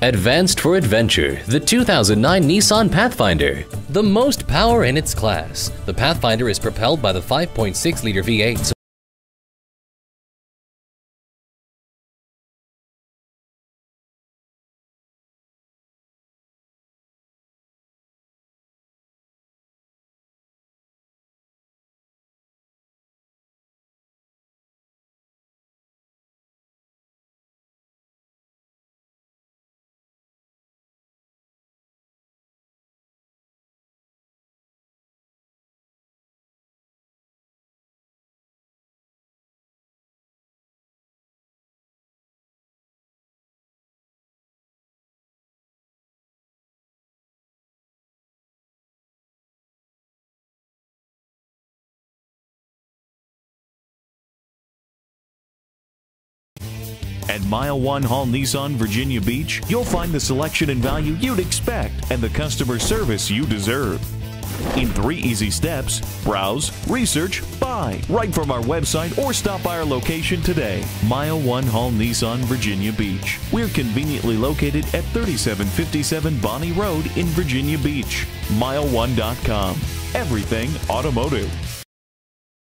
Advanced for Adventure, the 2009 Nissan Pathfinder. The most power in its class. The Pathfinder is propelled by the 5.6-liter V8 At MileOne Hall Nissan Virginia Beach, you'll find the selection and value you'd expect and the customer service you deserve. In three easy steps, browse, research, buy, right from our website or stop by our location today. MileOne Hall Nissan Virginia Beach. We're conveniently located at 3757 Bonney Road in Virginia Beach. MileOne.com. Everything automotive.